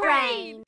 brain!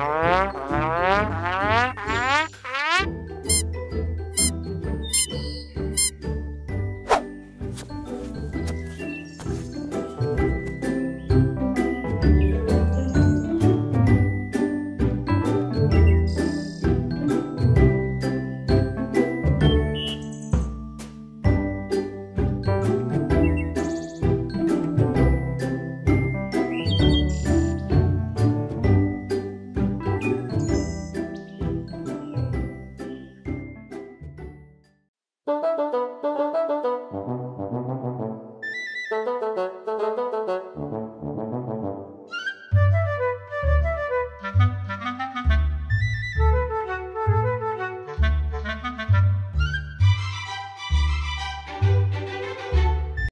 Bye.